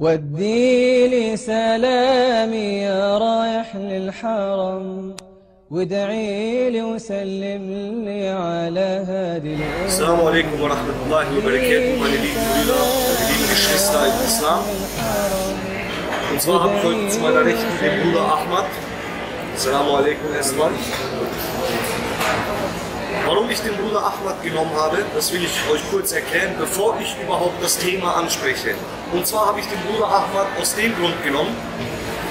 ودي سلامي يا رايح للحرم وادعي لي وسلم لي على هذه السلام عليكم ورحمة الله وبركاته من الإسلام Und zwar habe ich heute zu meiner Rechten den Bruder Ahmad. Assalamu alaikum erstmal. Warum ich den Bruder Ahmad genommen habe, das will ich euch kurz erklären, bevor ich überhaupt das Thema anspreche. Und zwar habe ich den Bruder Ahmad aus dem Grund genommen.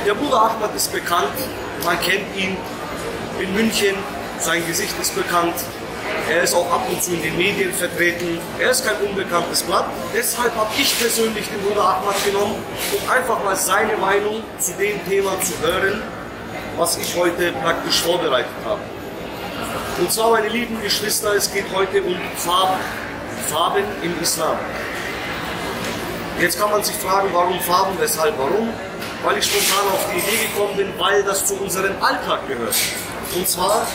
Der Bruder Ahmad ist bekannt, man kennt ihn in München, sein Gesicht ist bekannt. Er ist auch ab und zu in den Medien vertreten. Er ist kein unbekanntes Blatt. Deshalb habe ich persönlich den Bruder Ahmad genommen, um einfach mal seine Meinung zu dem Thema zu hören, was ich heute praktisch vorbereitet habe. Und zwar, meine lieben Geschwister, es geht heute um Farben. Farben im Islam. Jetzt kann man sich fragen, warum Farben, weshalb, warum? Weil ich spontan auf die Idee gekommen bin, weil das zu unserem Alltag gehört. Und zwar,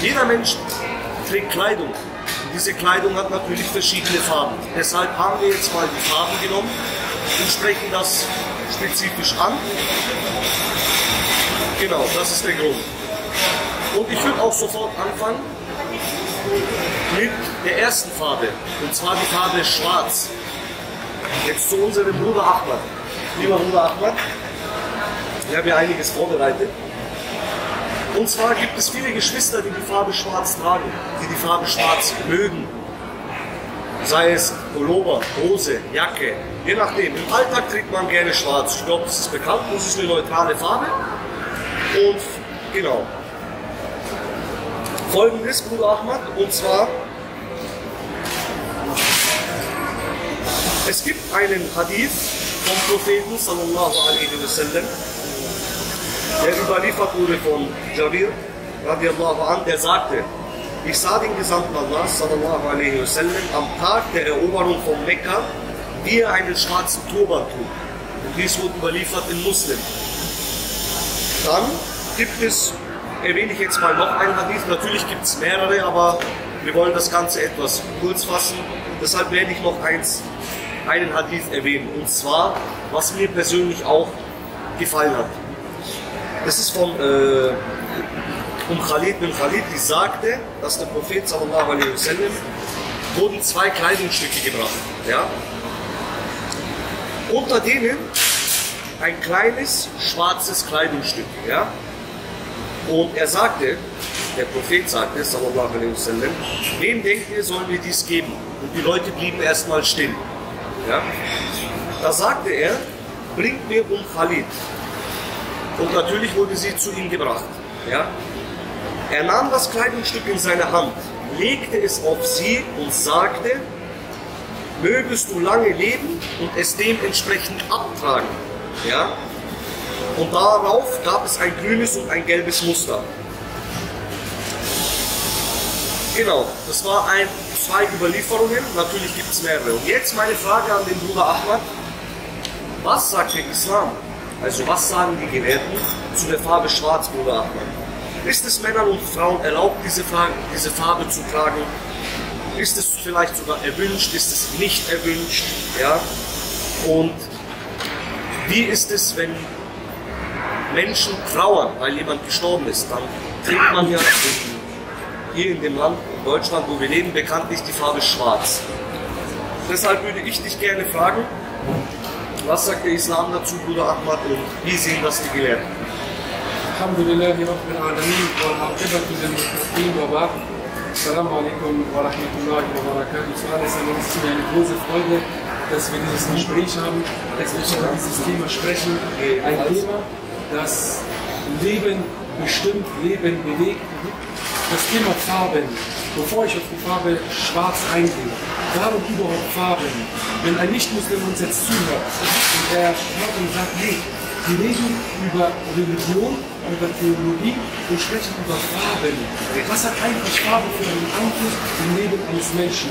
jeder Mensch trägt Kleidung. Und diese Kleidung hat natürlich verschiedene Farben. Deshalb haben wir jetzt mal die Farben genommen und sprechen das spezifisch an. Genau, das ist der Grund. Und ich würde auch sofort anfangen mit der ersten Farbe. Und zwar die Farbe Schwarz. Jetzt zu unserem Bruder Ahmad. Lieber Bruder Ahmad, wir haben ja einiges vorbereitet. Und zwar gibt es viele Geschwister, die die Farbe Schwarz tragen, die die Farbe Schwarz mögen. Sei es Pullover, Hose, Jacke, je nachdem. Im Alltag trägt man gerne Schwarz. Ich glaube, das ist bekannt, das ist eine neutrale Farbe. Und genau. Folgendes, Bruder Ahmad, und zwar, es gibt einen Hadith vom Propheten sallallahu alaihi wasallam, der überliefert wurde von Jabir radiallahu an, der sagte, ich sah den Gesandten Allah sallallahu alaihi wasallam am Tag der Eroberung von Mekka, wie er einen schwarzen Turban trug. Und dies wurde überliefert in Muslim. Dann gibt es, erwähne ich jetzt mal noch einen Hadith, natürlich gibt es mehrere, aber wir wollen das Ganze etwas kurz fassen. Deshalb werde ich noch eins, einen Hadith erwähnen. Und zwar, was mir persönlich auch gefallen hat. Das ist von äh, um Khalid bin Khalid, die sagte, dass der Prophet sallallahu alaihi wasallam wurden zwei Kleidungsstücke gebracht. Ja? Unter denen ein kleines schwarzes Kleidungsstück. Ja? Und er sagte, der Prophet sagte, sallallahu alaihi wasallam, wem denkt ihr, sollen wir dies geben? Und die Leute blieben erstmal still. Ja? Da sagte er, bringt mir um Khalid. Und natürlich wurde sie zu ihm gebracht. Ja? Er nahm das Kleidungsstück in seine Hand, legte es auf sie und sagte, mögest du lange leben und es dementsprechend abtragen. Ja? Und darauf gab es ein grünes und ein gelbes Muster. Genau, das war ein, zwei Überlieferungen, natürlich gibt es mehrere. Und jetzt meine Frage an den Bruder Ahmad. Was sagt der Islam? Also was sagen die Gelehrten zu der Farbe Schwarz, Bruder Ahmad? Ist es Männern und Frauen erlaubt, diese Farbe, diese Farbe zu tragen? Ist es vielleicht sogar erwünscht? Ist es nicht erwünscht? Ja? Und wie ist es, wenn Menschen trauern, weil jemand gestorben ist, dann trägt man ja hier in dem Land, in Deutschland, wo wir leben, bekanntlich die Farbe schwarz. Deshalb würde ich dich gerne fragen, was sagt der Islam dazu, Bruder Ahmad, und wie sehen das die Gelehrten? Alhamdulillah, Rabbil Alamin, Wal-Aqibatu lil-Muttaqin, wa Assalamu alaikum wa rahmatullahi wa barakatuh. Es ist mir eine große Freude, dass wir dieses Gespräch haben, dass wir über dieses Thema sprechen. Ein Thema, das Leben bestimmt, Leben bewegt. Das Thema Farben. Bevor ich auf die Farbe Schwarz eingehe, warum überhaupt Farben? Wenn ein Nicht-Muslim uns jetzt zuhört und er hört und sagt, nee, wir reden über Religion, über Theologie und sprechen über Farben. Was hat eigentlich Farbe für einen Einfluss im Leben eines Menschen?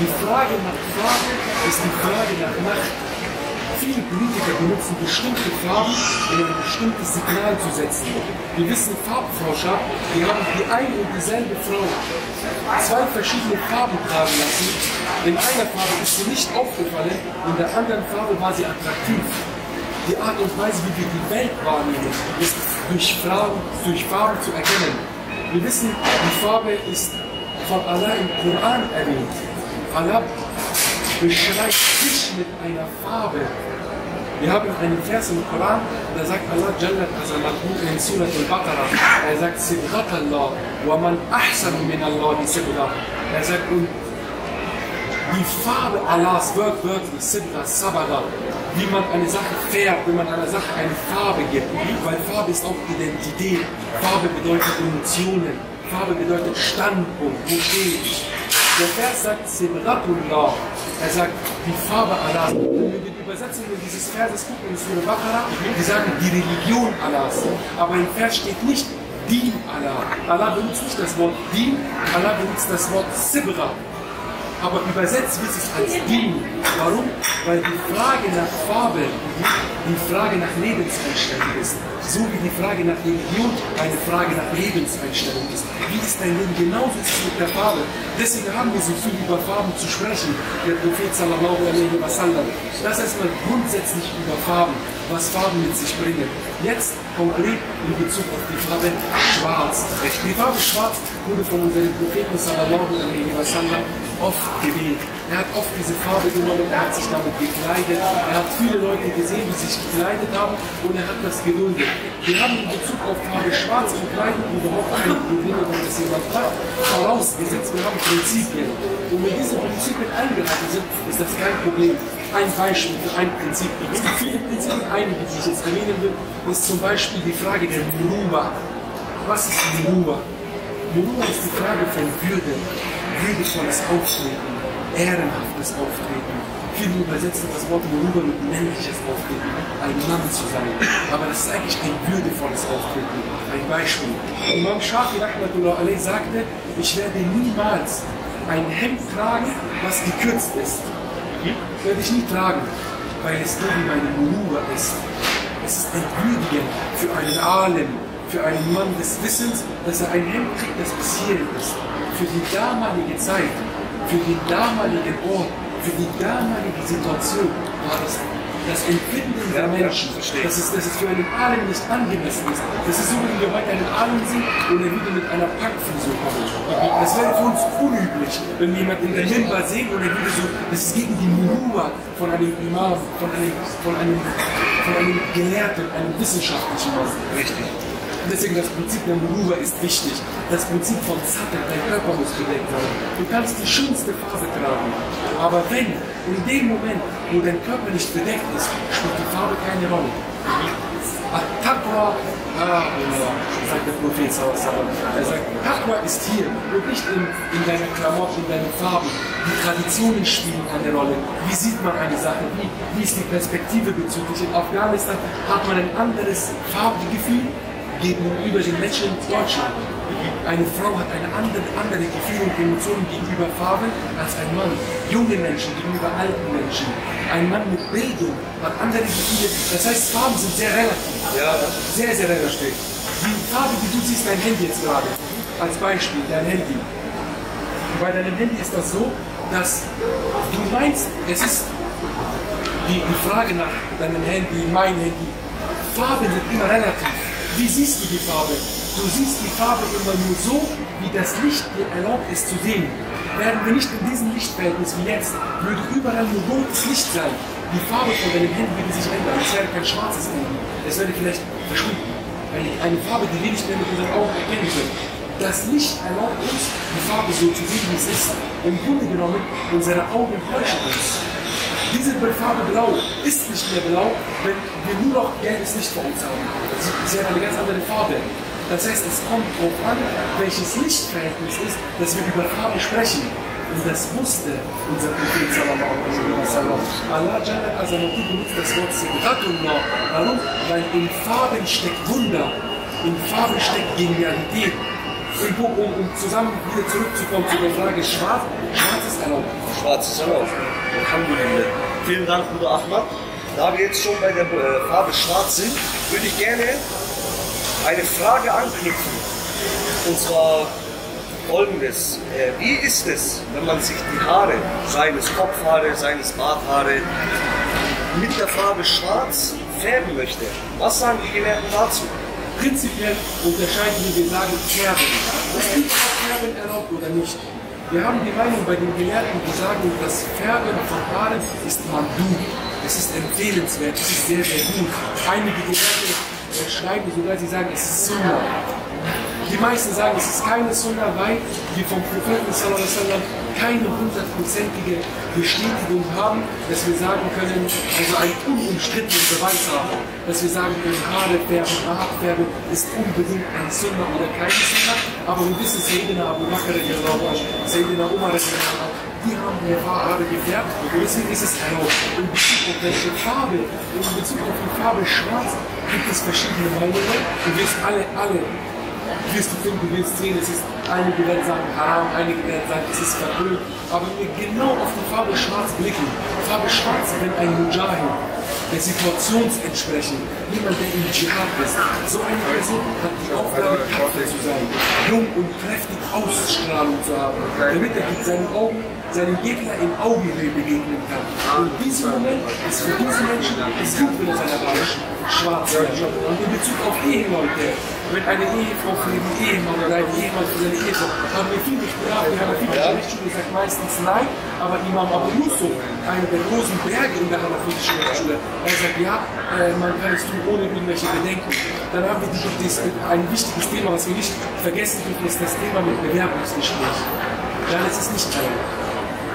Die Frage nach Farbe ist die Frage nach Macht. Viele Politiker benutzen bestimmte Farben, um ein bestimmtes Signal zu setzen. Wir wissen, Farbforscher, die haben die eine und dieselbe Frau zwei verschiedene Farben tragen lassen. In einer Farbe ist sie nicht aufgefallen, in der anderen Farbe war sie attraktiv. Die Art und Weise, wie wir die Welt wahrnehmen, ist durch Farben, durch Farben zu erkennen. Wir wissen, die Farbe ist von Allah im Koran erwähnt. Allah beschreibt sich mit einer Farbe. Wir haben einen Vers im Koran, da sagt Allah Jalla Azamahu in Surat al-Baqarah, er sagt Sibghat Allah, wa man ahsanu min Allah Sibghat. Er sagt, und die Farbe Allahs wörtwörtlich, Sibghat, Sabara, wie man eine Sache färbt, wenn man einer Sache eine Farbe gibt. Weil Farbe ist auch Identität. Farbe bedeutet Emotionen. Farbe bedeutet Standpunkt. Wo stehe ich? Der Vers sagt Sibratullah. Er sagt die Farbe Allahs. Wenn wir die Übersetzung dieses Verses gucken in Surah Baqarah, die sagen die Religion Allahs. Aber im Vers steht nicht Din Allah. Allah benutzt nicht das Wort Din, Allah benutzt das Wort Sibra aber übersetzt wird es als Din. Warum? Weil die Frage nach Farbe die Frage nach Lebenseinstellung ist. So wie die Frage nach Religion eine Frage nach Lebenseinstellung ist. Wie ist dein Leben? Genauso ist es mit der Farbe. Deswegen haben wir so viel über Farben zu sprechen. Der Prophet sallallahu alaihi wasallam. Das erstmal grundsätzlich über Farben, was Farben mit sich bringen. Jetzt konkret in Bezug auf die Farbe Schwarz. Die Farbe Schwarz wurde von unserem Propheten sallallahu alaihi wasallam oft gewählt. Er hat oft diese Farbe genommen, er hat sich damit gekleidet, er hat viele Leute gesehen, die sich gekleidet haben und er hat das geduldet. Wir haben in Bezug auf Farbe Schwarz und Kleidung überhaupt keine Probleme, wenn das jemand hat. Vorausgesetzt, wir haben Prinzipien. Und wenn diese Prinzipien eingehalten sind, ist das kein Problem. Ein Beispiel für ein Prinzip. Es gibt viele Prinzipien, einige, die ich jetzt erwähnen will, ist zum Beispiel die Frage der Muruba. Was ist Muruba? Muruba ist die Frage von Würde würdevolles Auftreten, ehrenhaftes Auftreten. Viele übersetzen das Wort Muruba mit männliches Auftreten, ein Mann zu sein. Aber das ist eigentlich ein würdevolles Auftreten. Ein Beispiel. Imam Shafi Rahmatullah sagte, ich werde niemals ein Hemd tragen, was gekürzt ist. Werde ich nie tragen, weil es nur wie meine Muruba ist. Es ist entwürdigend für einen Alim, für einen Mann des Wissens, dass er ein Hemd kriegt, das bis ist für die damalige Zeit, für den damaligen Ort, für die damalige Situation war das das Empfinden der Menschen, dass es, dass es für einen Alim nicht angemessen ist. Das ist so, wie wir heute einen Alim sehen und er würde mit einer Packfrisur kommen. Das wäre für uns unüblich, wenn wir jemanden in der Minbar sehen und er würde so, das ist gegen die Murua von einem Imam, von einem, von einem, von einem Gelehrten, einem wissenschaftlichen Mann. Richtig. Deswegen das Prinzip der Muruba ist wichtig. Das Prinzip von Zatter, dein Körper muss bedeckt sein. Du kannst die schönste Farbe tragen. Aber wenn, in dem Moment, wo dein Körper nicht bedeckt ist, spielt die Farbe keine Rolle. At-Taqwa, ah, sagt der Prophet Er sagt, Taqwa ist hier und nicht in, in deiner Klamotten, in deinen Farben. Die Traditionen spielen eine Rolle. Wie sieht man eine Sache? Wie, wie ist die Perspektive bezüglich? In Afghanistan hat man ein anderes Farbgefühl gegenüber den Menschen in Deutschland. Eine Frau hat eine andere, andere Gefühle und Emotionen gegenüber Farben als ein Mann. Junge Menschen gegenüber alten Menschen. Ein Mann mit Bildung hat andere Gefühle. Das heißt, Farben sind sehr relativ. Ja. Sehr, sehr relativ. Die Farbe, die du siehst, dein Handy jetzt gerade, als Beispiel, dein Handy. Bei deinem Handy ist das so, dass du meinst, es ist die, die Frage nach deinem Handy, mein Handy. Farben sind immer relativ. Wie siehst du die Farbe? Du siehst die Farbe immer nur so, wie das Licht dir erlaubt ist zu sehen. Wären wir nicht in diesem Lichtverhältnis wie jetzt, würde überall nur rotes Licht sein. Die Farbe von deinem Handy würde sich ändern. Es wäre kein schwarzes Handy. Es wäre vielleicht verschwunden. Eine, eine Farbe, die wir nicht mehr mit unseren Augen erkennen können. Das Licht erlaubt uns, die Farbe so zu sehen, wie es ist. Im Grunde genommen, unsere Augen täuschen uns. Diese Farbe Blau ist nicht mehr blau, wenn wir nur noch gelbes Licht vor uns haben. Sie hat eine ganz andere Farbe. Das heißt, es kommt darauf an, welches Lichtverhältnis ist, dass wir über Farbe sprechen. Und das wusste unser Prophet sallallahu alaihi wasallam. Allah benutzt das Wort Sigratullah. Warum? Weil in Farben steckt Wunder. In Farben steckt Genialität. Und um, um zusammen wieder zurückzukommen zu der Frage Schwarz, Schwarz ist erlaubt. Schwarz ist erlaubt. Alhamdulillah. Vielen Dank, Bruder Ahmad. da wir jetzt schon bei der äh, Farbe Schwarz sind, würde ich gerne eine Frage anknüpfen. Und zwar folgendes. Äh, wie ist es, wenn man sich die Haare, seines Kopfhaare, seines Barthaare, mit der Farbe Schwarz färben möchte? Was sagen die Gelehrten dazu? Prinzipiell unterscheiden wir, wir sagen Färben. Ist überhaupt Färben erlaubt oder nicht? Wir haben die Meinung bei den Gelehrten, die sagen, das Färben von Haaren ist Mandu. Es ist empfehlenswert, es ist sehr, sehr gut. Einige Gelehrte schreiben sogar, sie sagen, es ist Sunnah. Die meisten sagen, es ist keine Sunna, weil wir vom Propheten wasallam keine hundertprozentige Bestätigung haben, dass wir sagen können, also einen unumstrittenen Beweis haben, dass wir sagen können, Haare färben, Bart färben ist unbedingt ein Sunna oder keine Sunna, aber wir wissen, Sayyidina Abu Bakr, Sayyidina Umar, die haben die Haare gefärbt und deswegen ist es erlaubt. In Bezug auf welche Farbe, in Bezug auf die Farbe schwarz gibt es verschiedene Meinungen. Du wirst alle, alle wirst du finden, wirst sehen, es ist, einige werden sagen haram, einige werden sagen, es ist verpönt. Aber wenn wir genau auf die Farbe schwarz blicken, Farbe schwarz, wenn ein Mujahid, der situationsentsprechend, jemand, der im Dschihad ist, so eine Person hat die Aufgabe, tapfer zu sein, jung und kräftig Ausstrahlung zu haben, damit er mit seinen Augen seinem Gegner in Augenhöhe begegnen kann. Und dieser Moment ist für diesen Menschen es gut, wenn er seine Haare schwarz. Und in Bezug auf Eheleute, wenn eine Ehefrau für den Ehemann oder ein Ehemann für seine Ehefrau, haben wir viel gestraft, wir haben viel Rechtsschule sagt meistens nein, aber Imam Abu Yusuf, einer der großen Berge in der hanafitischen Rechtsschule, er sagt, ja, äh, man kann es tun ohne irgendwelche Bedenken. Dann haben wir das, ein wichtiges Thema, was wir nicht vergessen dürfen, ist das Thema mit Bewerbungsgespräch. Dann ist es nicht erlaubt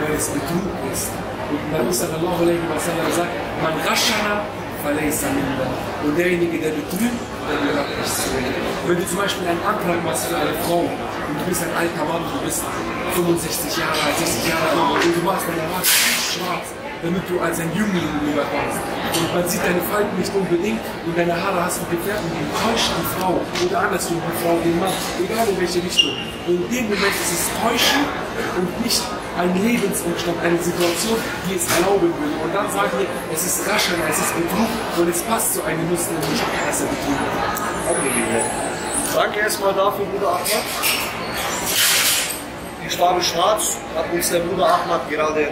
weil es Betrug ist. Und Nabi sallallahu alaihi wa sallam sagt, man raschana falaysa minna. Und derjenige, der betrügt, der gehört nicht zu mir. Wenn du zum Beispiel einen Antrag machst für eine Frau und du bist ein alter Mann, du bist 65 Jahre alt, 60 Jahre alt und du machst deine Haare schwarz, damit du als ein Jüngling rüberkommst. Und man sieht deine Falten nicht unbedingt und deine Haare hast du gefärbt und du täuscht die Frau oder andersrum die Frau den Mann, egal in welche Richtung. Und in dem Moment ist es Täuschen und nicht ein Lebensumstand, eine Situation, die es erlauben würde. Und dann sagen wir, es ist Raschana, es ist Betrug und es passt zu einem Muslim nicht, dass er Betrug Danke erstmal dafür, Bruder Ahmad. Die Farbe Schwarz hat uns der Bruder Ahmad gerade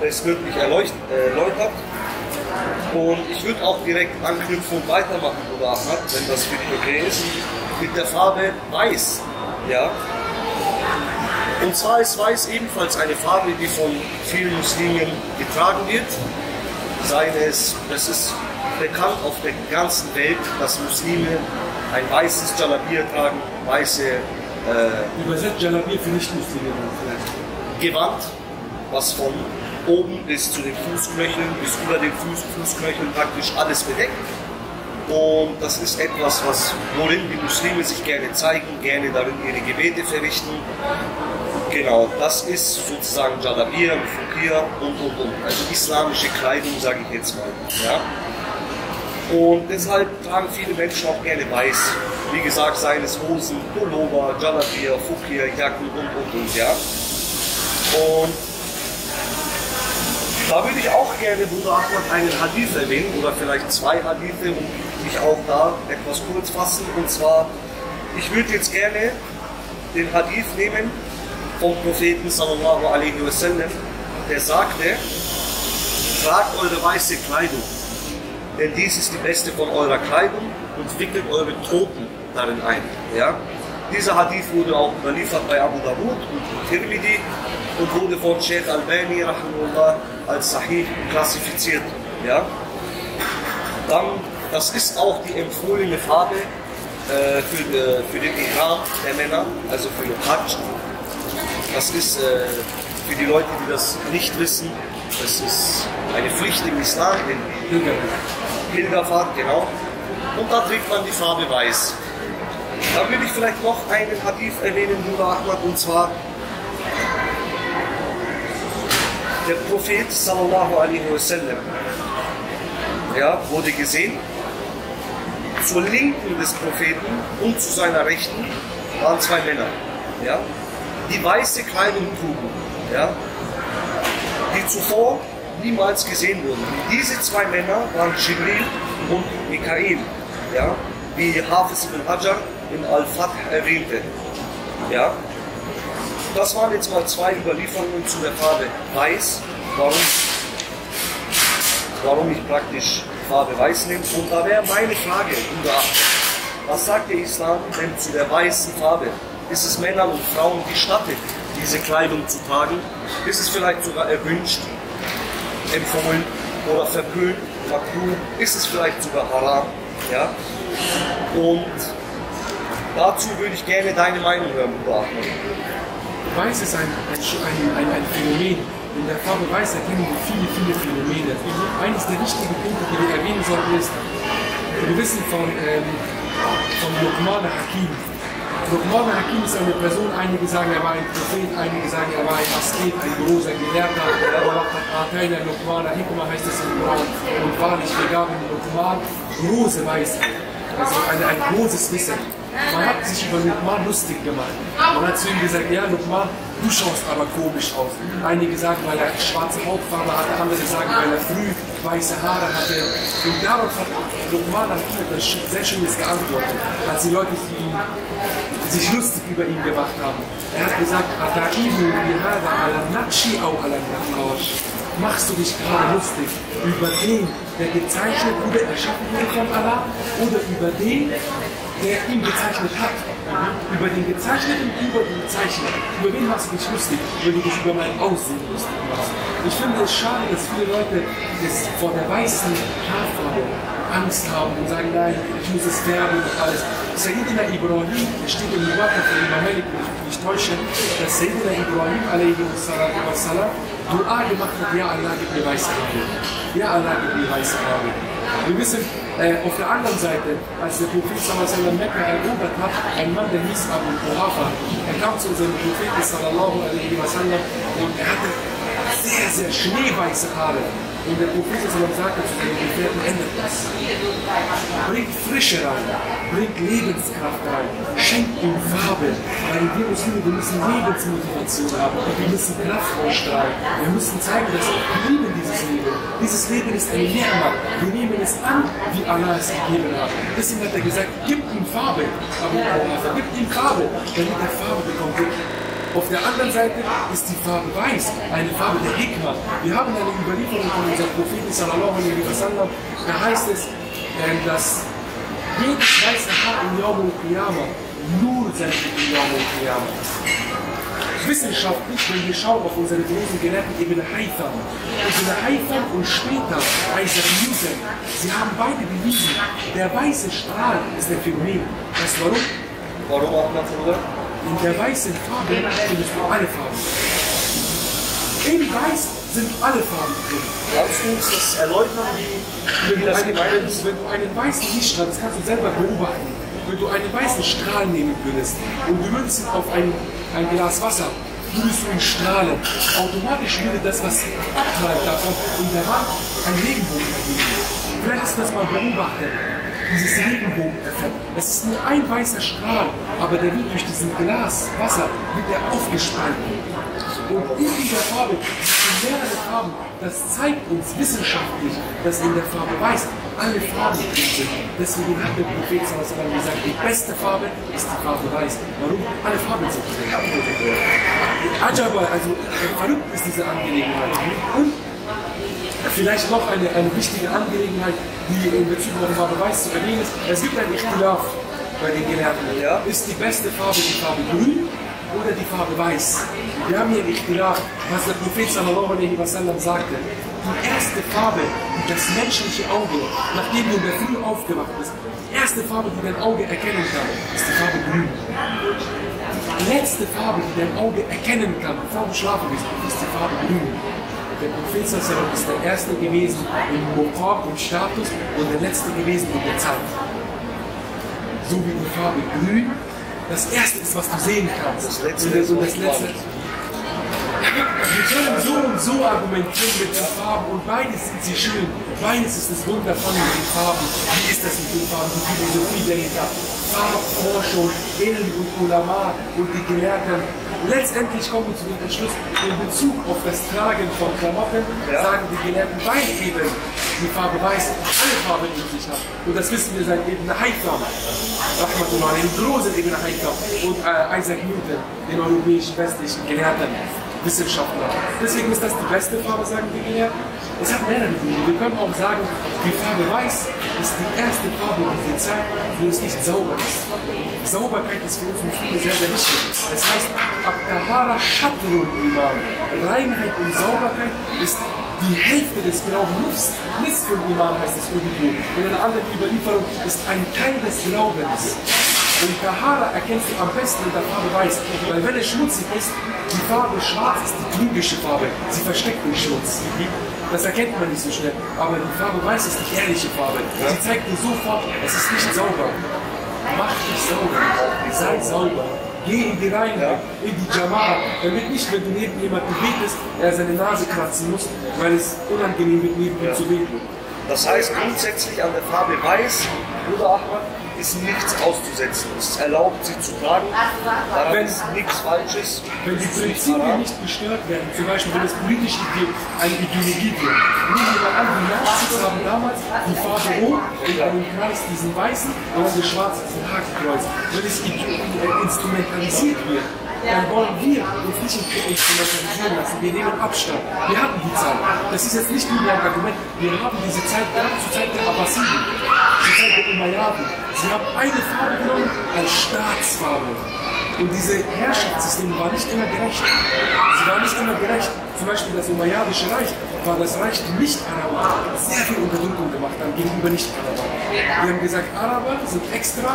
es wirklich äh, erläutert. Und ich würde auch direkt anknüpfen und weitermachen, Bruder Ahmad, wenn das für dich okay ist, mit der Farbe Weiß. Ja? Und zwar ist Weiß ebenfalls eine Farbe, die von vielen Muslimen getragen wird. Seien es, das ist bekannt auf der ganzen Welt, dass Muslime ein weißes Jalabir tragen, weiße äh, Übersetzt Jalabir für Nicht-Muslime vielleicht. Gewand, was von oben bis zu den Fußknöcheln, bis über den Fuß, Fußknöcheln praktisch alles bedeckt. Und das ist etwas, was, worin die Muslime sich gerne zeigen, gerne darin ihre Gebete verrichten. Genau, das ist sozusagen Jalabir, Fukir und und und. Also islamische Kleidung, sage ich jetzt mal. Ja? Und deshalb tragen viele Menschen auch gerne weiß. Wie gesagt, seien es Hosen, Pullover, Jalabir, Fukir, Jacken und und und. Ja? Und da würde ich auch gerne, Bruder Ahmad, einen Hadith erwähnen oder vielleicht zwei Hadithe und mich auch da etwas kurz fassen. Und zwar, ich würde jetzt gerne den Hadith nehmen vom Propheten sallallahu alaihi wasallam, der sagte, tragt eure weiße Kleidung, denn dies ist die beste von eurer Kleidung und wickelt eure Toten darin ein. Ja? Dieser Hadith wurde auch überliefert bei Abu Dawud und Tirmidhi und wurde von Sheikh Albani als Sahih klassifiziert. Ja? Dann, das ist auch die empfohlene Farbe äh, für, äh, für den Ihram der Männer, also für den Hajj. Das ist äh, für die Leute, die das nicht wissen, das ist eine Pflicht im Islam, in Pilgerfahrt, genau. Und da trägt man die Farbe weiß. Dann will ich vielleicht noch einen Hadith erwähnen, Bruder Ahmad, und zwar der Prophet sallallahu alaihi wasallam ja, wurde gesehen. Zur Linken des Propheten und zu seiner Rechten waren zwei Männer, ja, die weiße Kleidung trugen, ja, die zuvor niemals gesehen wurden. Diese zwei Männer waren Jibril und Mikael, ja, wie Hafiz ibn Hajar in Al-Fath erwähnte. Ja. Das waren jetzt mal zwei Überlieferungen zu der Farbe Weiß, warum, warum ich praktisch Farbe Weiß nehme. Und da wäre meine Frage, Bruder was sagt der Islam denn zu der weißen Farbe? Ist es Männern und Frauen gestattet, diese Kleidung zu tragen? Ist es vielleicht sogar erwünscht, empfohlen oder verpönt, makruh? Ist es vielleicht sogar haram? Ja? Und dazu würde ich gerne deine Meinung hören, Bruder Ahmed. Weiß ist ein, ein, ein, ein, Phänomen. In der Farbe Weiß erkennen wir viele, viele Phänomene. Eines der wichtigen Punkte, die wir erwähnen sollten, ist, wir wissen von, ähm, von Luqman Hakim. Luqman Hakim ist eine Person, einige sagen, er war ein Prophet, einige sagen, er war ein Asket, ein großer Gelehrter. Keiner Luqman Hikma heißt es im Koran. Und wahrlich, wir gaben Luqman große Weisheit. Also ein, ein großes Wissen. Man hat sich über Luqman lustig gemacht. Man hat zu ihm gesagt, ja Luqman, du schaust aber komisch aus. Einige sagen, weil er schwarze Hautfarbe hatte, andere sagen, weil er früh weiße Haare hatte. Und darauf hat Luqman etwas sehr Schönes geantwortet, als die Leute ihn, sich lustig über ihn gemacht haben. Er hat gesagt, Ataibu bihada ala nakshi au. Machst du dich gerade lustig über den, der gezeichnet wurde, erschaffen wurde von Allah, oder über den, der ihn gezeichnet hat. Über den gezeichneten, über den Zeichner. Über wen machst du dich lustig? Den du dich über mein Aussehen lustig machst. Ich finde es schade, dass viele Leute das vor der weißen Haarfarbe Angst haben und sagen, nein, ich muss es färben und alles. Sayyidina Ibrahim, es steht im Mubarak von Imam Malik, wenn ich nicht täusche, dass Sayyidina Ibrahim wassalam Dua gemacht hat, ja Allah, gib mir weiße Haare. Ja Allah, gib mir weiße Haare. Wir wissen, äh, auf der anderen Seite, als der Prophet sallallahu Mekka erobert hat, ein Mann, der hieß Abu Quhafa, er kam zu unserem Propheten sallallahu alaihi wasallam und er hatte sehr, sehr schneeweiße Haare. Und der Prophet sallallahu sagte zu seinem Gefährten, ändert das. Bringt Frische rein, bringt Lebenskraft rein, schenkt ihm Farbe, weil wir Muslime, wir müssen Lebensmotivation haben, wir müssen Kraft ausstrahlen, wir müssen zeigen, dass wir lieben dieses Leben. Dieses Leben ist ein Lehrmann, wir nehmen es an, wie Allah es gegeben hat. Deswegen hat er gesagt, gib ihm Farbe, Abu Quhafa, gib ihm Farbe, damit er Farbe bekommt. Auf der anderen Seite ist die Farbe weiß, eine Farbe der Hikmah. Wir haben eine Überlieferung von unserem Propheten sallallahu alaihi wasallam, da heißt es, äh, dass jedes weiße Haar in Yawm al-Qiyamah nur sendet in Yawm al-Qiyamah. Wissenschaftlich, wenn wir schauen auf unsere großen Gelehrten Ibn Haytham, Ibn Haytham und später Isaac Newton, sie haben beide bewiesen, der weiße Strahl ist ein Phänomen. Weißt du warum? Warum Ahmad, Bruder? In der weißen Farbe findest du alle Farben. In Weiß sind alle Farben drin. Kannst du uns das erläutern, wie, Wenn wie du, das einen, gemeint ist? wenn du einen weißen Lichtstrahl, das kannst du selber beobachten, wenn du einen weißen Strahl nehmen würdest und du würdest ihn auf ein, ein Glas Wasser, würdest du ihn strahlen, automatisch würde das, was abprallt davon, in der Wand ein Regenbogen ergeben. Vielleicht hast du das mal beobachtet, dieses Regenbogeneffekt. Es ist nur ein weißer Strahl, aber der wird durch diesen Glas Wasser wird er aufgespalten. Und in dieser Farbe sind mehrere Farben. Das zeigt uns wissenschaftlich, dass in der Farbe Weiß alle Farben drin sind. Deswegen hat der Prophet gesagt, die beste Farbe ist die Farbe Weiß. Warum? Alle Farben sind drin. Ajaba, also verrückt ist diese Angelegenheit. Und vielleicht noch eine, eine wichtige Angelegenheit, die in Bezug auf Farbe Weiß zu erwähnen ist. Es gibt ein Ichtilaf bei den Gelehrten. Ja. Ist die beste Farbe die Farbe Grün oder die Farbe Weiß? Wir haben hier ein Ichtilaf, was der Prophet sallallahu alaihi wasallam sagte. Die erste Farbe, die das menschliche Auge, nachdem du in der Früh aufgewacht bist, die erste Farbe, die dein Auge erkennen kann, ist die Farbe Grün. Die letzte Farbe, die dein Auge erkennen kann, bevor du schlafen bist, ist die Farbe Grün. Der Prophet sallallahu ist der erste gewesen im Mokab, im Status und der letzte gewesen in der Zeit. So wie die Farbe Grün das erste ist, was du sehen kannst. Das letzte und und das letzte. Wir können so und so argumentieren mit den Farben und beides sind sie schön. Beides ist das Wunder von den Farben. Wie ist das mit den Farben? Die Philosophie dahinter. Farbforschung, Ilm und Ulama und die Gelehrten. Letztendlich kommen wir zu dem Entschluss, in Bezug auf das Tragen von Klamotten, Ja. sagen die Gelehrten, weil eben die Farbe weiß alle Farben in sich hat. Und das wissen wir seit Ibn Haytham, Rahmatullah, dem großen Ibn Haytham und äh, Isaac Newton, dem europäischen westlichen Gelehrten. Wissenschaftler. Deswegen ist das die beste Farbe, sagen die Gelehrten. Es hat mehrere Gründe. Wir können auch sagen, die Farbe Weiß ist die erste Farbe in dieser Zeit, wo es nicht sauber ist. Sauberkeit ist für uns Muslime sehr, sehr wichtig. Das heißt, Abtahara Shatrul Iman. Reinheit und Sauberkeit ist die Hälfte des Glaubens. Nichts von Iman heißt es irgendwo. In einer anderen Überlieferung ist ein Teil des Glaubens. Und Tahara erkennst du am besten in der Farbe Weiß, weil wenn es schmutzig ist, die Farbe Schwarz ist die klügische Farbe. Sie versteckt den Schmutz. Das erkennt man nicht so schnell. Aber die Farbe Weiß ist die ehrliche Farbe. Sie zeigt dir sofort, es ist nicht sauber. Mach dich sauber. Sei sauber. Geh in die Reinheit, in die Jama'a, damit nicht, wenn du neben jemandem betest, er seine Nase kratzen muss, weil es unangenehm wird, neben ihm zu beten. Das heißt grundsätzlich an der Farbe Weiß, Bruder Ahmad, ist nichts auszusetzen. Es ist erlaubt, sie zu tragen. Daran Wenn- ist nichts Falsches. Wenn die Prinzipien nicht gestört werden, zum Beispiel wenn es politisch eine Ideologie wird. Nehmen wir mal an, die Nazis haben damals die Farbe Rot in einem Kreis diesen weißen und dann das schwarze diesen Hakenkreuz. Wenn es äh, instrumentalisiert wird, dann wollen wir uns nicht instrumentalisieren lassen. Wir nehmen Abstand. Wir hatten die Zeit. Das ist jetzt nicht nur ein Argument. Wir haben diese Zeit gehabt zur Zeit der Abbasiden, Umayyaden. Sie haben eine Farbe genommen als Staatsfarbe. Und diese Herrschaftssysteme waren nicht immer gerecht. Sie waren nicht immer gerecht. Zum Beispiel das Umayyadische Reich war das Reich der Nicht-Araber. Sehr viel Unterdrückung gemacht haben gegenüber Nicht-Araber. Die haben gesagt, Araber sind extra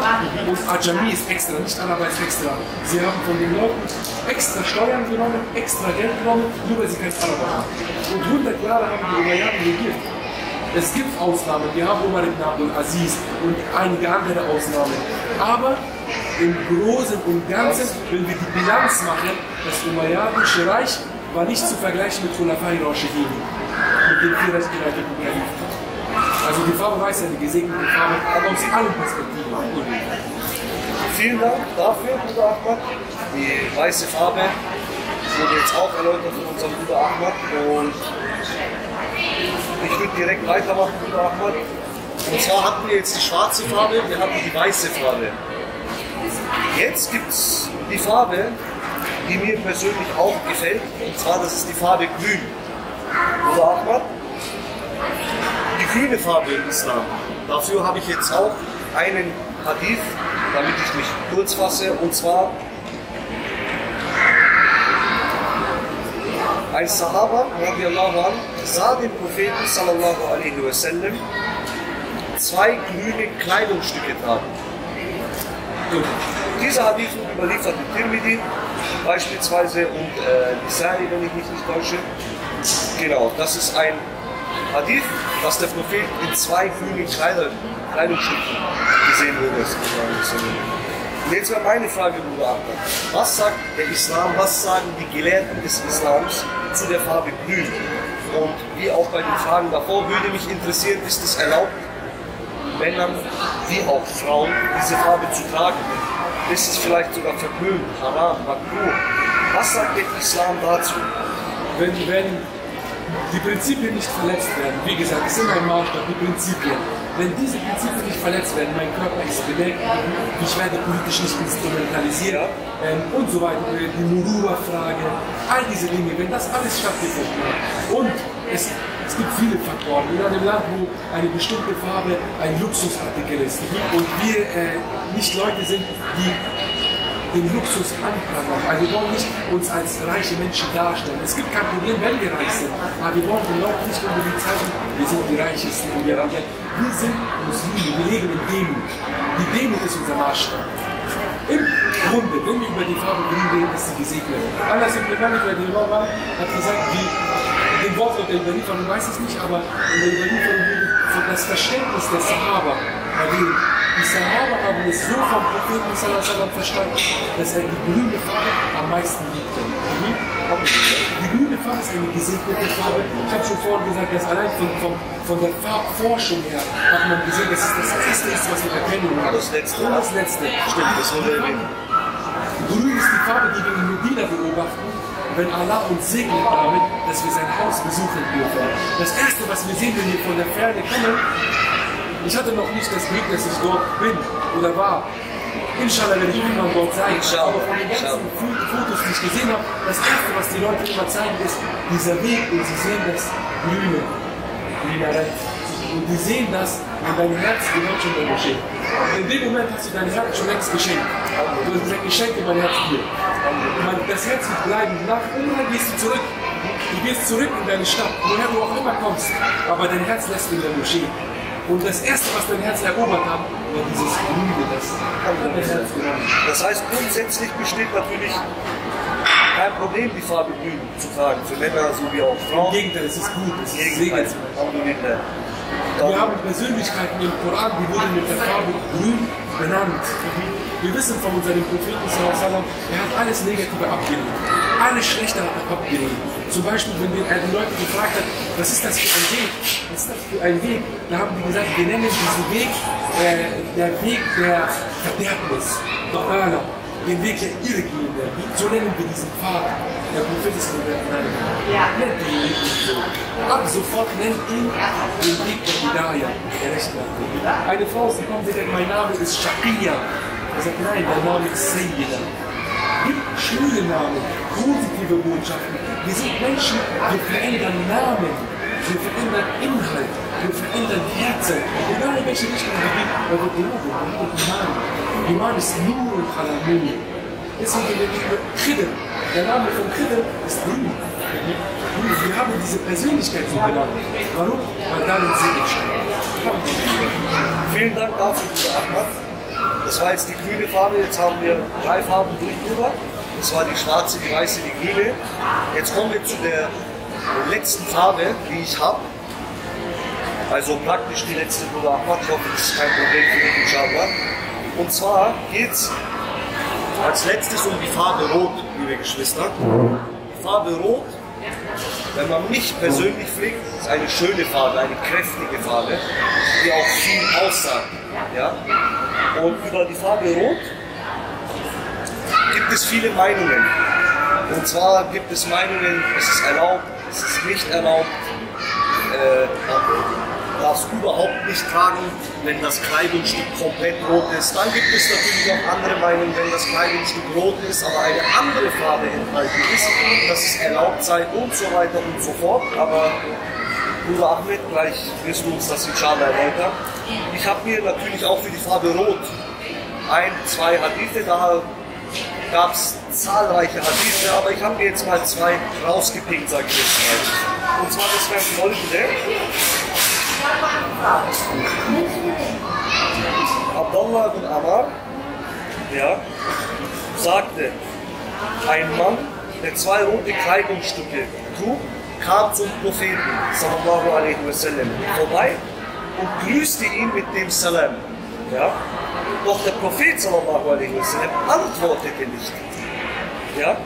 und Ajami ist extra, nicht Araber ist extra. Sie haben von den Leuten extra Steuern genommen, extra Geld genommen, nur weil sie kein Araber waren. Und 100 Jahre haben die Umayyaden regiert. Es gibt Ausnahmen, wir haben Umar ibn Abdul Aziz und einige andere Ausnahmen. Aber im Großen und Ganzen, wenn wir die Bilanz machen, das Umayyadische Reich war nicht zu vergleichen mit Khulafai Rashidin, mit den vier rechtgereihten Kalifen. Also die Farbe weiß ja die gesegnete Farbe aus allen Perspektiven. Vielen Dank dafür, Bruder Ahmad. Die weiße Farbe wurde jetzt auch erläutert von unserem Bruder Ahmad. Und ich würde direkt weitermachen, Bruder Ahmad. Und zwar hatten wir jetzt die schwarze Farbe, wir hatten die weiße Farbe. Jetzt gibt es die Farbe, die mir persönlich auch gefällt. Und zwar, das ist die Farbe grün. Bruder Ahmad, die grüne Farbe im Islam. Dafür habe ich jetzt auch einen Hadith, damit ich mich kurz fasse, und zwar ein Sahaba, radiallahu an, sah den Propheten sallallahu alaihi wasallam zwei grüne Kleidungsstücke tragen. Und dieser Hadith überliefert in Tirmidhi beispielsweise und äh, Nisai, wenn ich mich nicht täusche. Genau, das ist ein Hadith, dass der Prophet in zwei grünen Kleider, Kleidungsstücken gesehen wurde. Und jetzt wäre meine Frage, Bruder Ahmad. Was sagt der Islam, was sagen die Gelehrten des Islams zu der Farbe grün? Und wie auch bei den Fragen davor würde mich interessieren, ist es erlaubt, Männern wie auch Frauen diese Farbe zu tragen? Ist es vielleicht sogar verpönt, haram, makruh? Was sagt der Islam dazu? wenn, wenn die Prinzipien nicht verletzt werden, wie gesagt, es immer ein Maßstab, die Prinzipien. Wenn diese Prinzipien nicht verletzt werden, mein Körper ist bedeckt, ich werde politisch nicht instrumentalisiert ähm, und so weiter, die Murua-Frage, all diese Dinge, wenn das alles stattgefunden hat und es, es gibt viele Faktoren. In einem Land, wo eine bestimmte Farbe ein Luxusartikel ist und wir äh, nicht Leute sind, die den Luxus anprangern. Also wir wollen nicht uns als reiche Menschen darstellen. Es gibt kein Problem, wenn wir reich sind. Aber wir wollen den Leuten nicht unbedingt zeigen, wir sind die Reichesten und wir haben. Wir sind Muslime, wir leben in Demut. Die Demut ist unser Maßstab. Im Grunde, wenn wir über die Farbe grün reden, ist sie gesegnet. Bereich, weil die Imam hat gesagt, wie den Wort der Überlieferung weiß ich nicht, aber in der Überlieferung wird das Verständnis der Sahaba erwähnt. Die Sahaba haben es so vom Propheten verstanden, dass er die grüne Farbe am meisten liebte. Die Farbe ist eine gesegnete Farbe. Ich habe schon vorhin gesagt, dass allein von, von, von der Farbforschung her hat man gesehen, dass es das Erste ist, was wir erkennen. Das Letzte. Und das Letzte. Stimmt, das wurde erwähnt. Grün ist die Farbe, die wir in Medina beobachten, wenn Allah uns segnet damit, dass wir sein Haus besuchen dürfen. Das Erste, was wir sehen, wenn wir von der Ferne kommen, ich hatte noch nicht das Glück, dass ich dort bin oder war. Inshallah werde ich irgendwann dort sein. Inshallah, Aber von den ganzen Fotos, die ich gesehen habe, das Erste, was die Leute immer zeigen, ist dieser Weg und sie sehen das Grüne, Minarett. Und die sehen das und dein Herz gehört schon der Moschee. In dem Moment hast du dein Herz schon längst geschenkt. Du hast gesagt, ich schenke mein Herz dir. Das Herz wird bleiben. Nach irgendwann gehst du zurück. Du gehst zurück in deine Stadt, woher du auch immer kommst. Aber dein Herz lässt in der Moschee. Und das Erste, was dein Herz erobert hat, war dieses Grüne, das hat dein Herz genommen. Das heißt, grundsätzlich besteht natürlich kein Problem, die Farbe grün zu tragen, für Männer sowie auch Im Frauen. Gegenteil, es ist gut, es ist segensreich. Wir haben Persönlichkeiten im Koran, die wurden mit der Farbe grün benannt. Wir wissen von unserem Propheten, er hat alles Negative abgelehnt. Alles Schlechte hat er abgelehnt. Zum Beispiel, wenn wir, er die Leute gefragt hat, was ist das für ein Weg? Was ist das für ein Weg? Da haben die gesagt, wir nennen diesen Weg äh, der Weg der Verderbnis, der Irrler, den Weg der Irrgehenden. So nennen wir diesen Pfad. Der Prophet ist gesagt, nein, nennt Weg nicht so. Ab sofort nennt ihn den Weg der Hidayah, der Rechtleitung. Eine Frau ist gekommen, sie sagt, mein Name ist Shaqiya. Er sagt, nein, dein Name ist Sayyida. Schöne Namen, positive Botschaften. Wir sind Menschen, wir verändern Namen, wir verändern Inhalt, wir verändern Herzen. Egal in welche Richtung wir gehen, weil wir glauben, wir haben Iman. Iman ist Nur und Halamuni. Deswegen wenn ich Khidr, der Name von Khidr ist grün. Wir haben diese Persönlichkeit so benannt. Warum? Weil darin Segen steckt. Vielen Dank dafür, Ahmad. Das war jetzt die grüne Farbe, jetzt haben wir drei Farben durch drüber. Das war die schwarze, die weiße, die grüne. Jetzt kommen wir zu der letzten Farbe, die ich habe. Also praktisch die letzte Bruder. Ich hoffe, das ist kein Problem für dich, inshallah. Und zwar geht es als letztes um die Farbe Rot, liebe Geschwister. Die Farbe Rot wenn man mich persönlich fragt, ist eine schöne Farbe, eine kräftige Farbe, die auch viel aussagt. Ja? Und über die Farbe Rot es viele Meinungen. Und zwar gibt es Meinungen, es ist erlaubt, es ist nicht erlaubt, äh, es überhaupt nicht tragen, wenn das Kleidungsstück komplett rot ist. Dann gibt es natürlich auch andere Meinungen, wenn das Kleidungsstück rot ist, aber eine andere Farbe enthalten ist, dass es erlaubt sei und so weiter und so fort. Aber Bruder Ahmed, gleich wirst du uns das inshallah erläutern. Ich habe mir natürlich auch für die Farbe Rot ein, zwei Hadithe, da gab es zahlreiche Hadithe, aber ich habe mir jetzt mal zwei rausgepickt, sage ich jetzt mal. Und zwar das wären folgende. Abdullah bin Amar ja, sagte, ein Mann, der zwei rote Kleidungsstücke trug, kam zum Propheten sallallahu alaihi wasallam vorbei und grüßte ihn mit dem Salam. Ja? Doch der Prophet sallallahu alaihi wasallam antwortete nicht. Ja?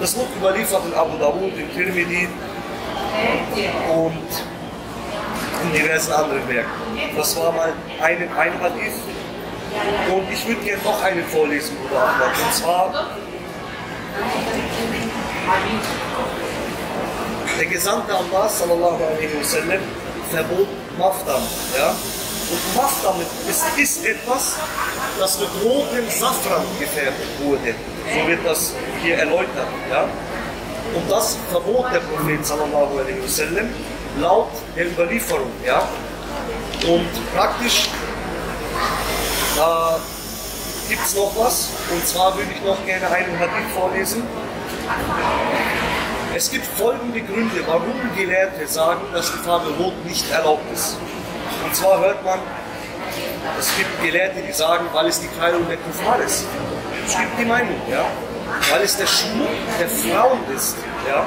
Das wird überliefert in Abu Dawud, in Tirmidhi und in diversen anderen Werken. Das war mal ein, ein Hadith. Und ich würde gerne noch einen vorlesen, Bruder Ahmad. Und zwar der Gesandte Allah sallallahu alaihi wasallam verbot Mafdam. Ja? Und Mafdam ist, ist etwas, das mit rotem Safran gefärbt wurde. So wird das hier erläutert. Ja? Und das verbot der Prophet sallallahu alaihi wasallam laut der Überlieferung. Ja? Und praktisch da gibt es noch was. Und zwar würde ich noch gerne einen Hadith vorlesen. Es gibt folgende Gründe, warum Gelehrte sagen, dass die Farbe Rot nicht erlaubt ist. Und zwar hört man, es gibt Gelehrte, die sagen, weil es die Kleidung der Kuffar ist. Es gibt die Meinung, ja. Weil es der Schmuck der Frauen ist, ja.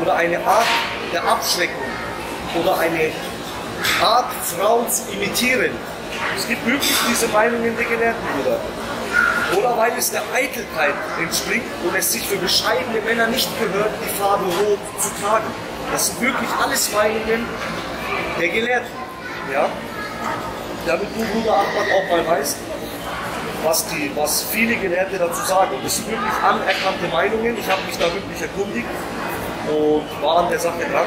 Oder eine Art der Abschreckung. Oder eine Art, Frauen zu imitieren. Es gibt wirklich diese Meinungen der Gelehrten, Bruder. Oder weil es der Eitelkeit entspringt und es sich für bescheidene Männer nicht gehört, die Farbe Rot zu tragen. Das sind wirklich alles Meinungen der Gelehrten. Ja? Damit du, Bruder Ahmad, auch mal weißt, was, die, was viele Gelehrte dazu sagen. Das sind wirklich anerkannte Meinungen. Ich habe mich da wirklich erkundigt und war an der Sache dran.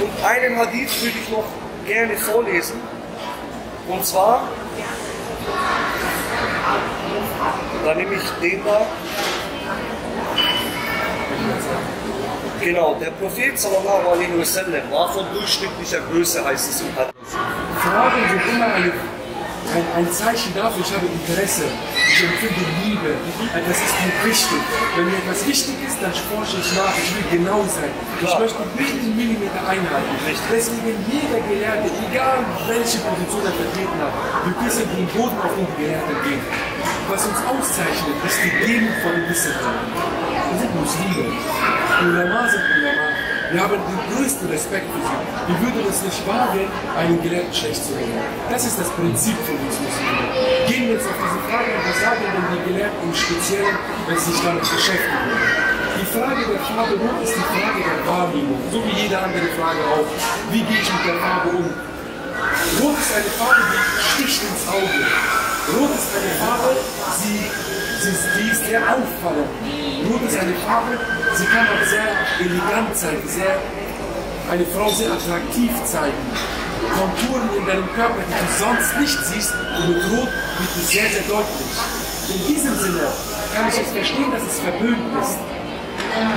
Und einen Hadith würde ich noch gerne vorlesen. Und zwar, da nehme ich den da. Genau, der Prophet sallallahu alaihi wasallam war von durchschnittlicher Größe, heißt es im Hadith. Fragen sind immer eine, ein, ein Zeichen dafür, ich habe Interesse, ich empfinde Liebe, das ist mir wichtig. Wenn mir etwas wichtig ist, dann forsche ich nach, ich will genau sein. Ich Klar. möchte jeden Millimeter einhalten. Deswegen jeder Gelehrte, egal welche Position er vertreten hat, wir müssen den Boden auf den Gelehrten gehen. Was uns auszeichnet, ist die Gegend von Wissen. Wir sind Muslime. Ulama sind. Wir haben den größten Respekt für sie. Wir würden es nicht wagen, einen Gelehrten schlecht zu reden. Das ist das Prinzip von uns Muslimen. Gehen wir jetzt auf diese Frage, was sagen denn die Gelehrten im Speziellen, wenn sie sich damit beschäftigen? Die Frage der Farbe Rot ist die Frage der Wahrnehmung, so wie jede andere Frage auch. Wie gehe ich mit der Farbe um? Rot ist eine Farbe, die sticht ins Auge. Rot ist eine Farbe, sie, sie, die ist sehr auffallend. Rot ist eine Farbe, sie kann auch sehr elegant sein, sehr, eine Frau sehr attraktiv zeigen. Konturen in deinem Körper, die du sonst nicht siehst, und mit Rot wird es sehr, sehr deutlich. In diesem Sinne kann ich jetzt verstehen, dass es verpönt ist.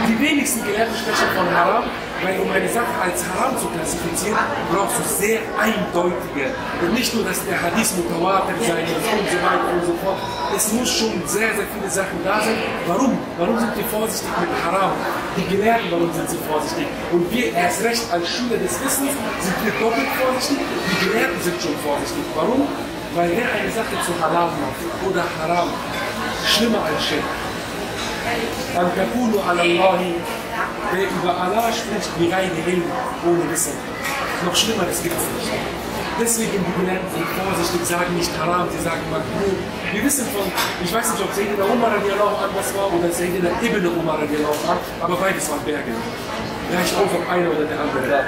Die wenigsten Gelehrten sprechen von Haram, weil um eine Sache als Haram zu klassifizieren, brauchst du sehr eindeutige. Und nicht nur, dass der Hadith mutawatir sein muss und so weiter und so fort. Es muss schon sehr, sehr viele Sachen da sein. Warum? Warum sind die vorsichtig mit Haram? Die Gelehrten, warum sind sie vorsichtig? Und wir erst recht als Schüler des Wissens sind wir doppelt vorsichtig. Die Gelehrten sind schon vorsichtig. Warum? Weil wer eine Sache zu Haram macht oder Haram, schlimmer als Schick. An Takulu ala Allahi wer über Allah spricht, wie reine Ilm, ohne Wissen. Noch schlimmer, das gibt es nicht. Deswegen die Gelehrten sind vorsichtig, sagen nicht Haram, sie sagen Makruh. Wir wissen von, ich weiß nicht, ob Sayyidina Umar radiallahu an das war oder Sayyidina Ibn Umar radiallahu an, aber beides waren Berge. Gleich auf, ob einer oder der andere.